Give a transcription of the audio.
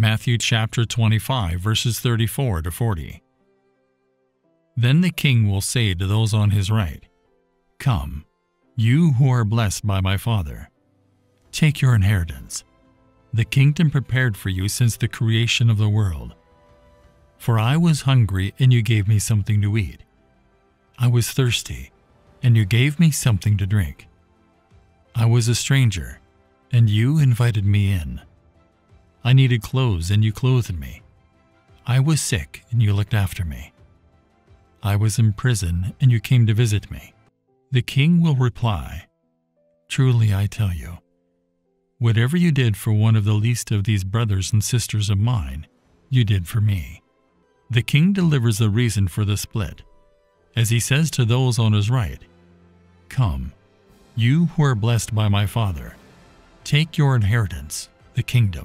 Matthew chapter 25, verses 34 to 40. Then the king will say to those on his right, Come, you who are blessed by my Father, take your inheritance, the kingdom prepared for you since the creation of the world. For I was hungry, and you gave me something to eat. I was thirsty, and you gave me something to drink. I was a stranger, and you invited me in. I needed clothes, and you clothed me. I was sick, and you looked after me. I was in prison, and you came to visit me. The king will reply, Truly I tell you, whatever you did for one of the least of these brothers and sisters of mine, you did for me. The king delivers the reason for the split, as he says to those on his right, Come, you who are blessed by my Father, take your inheritance, the kingdom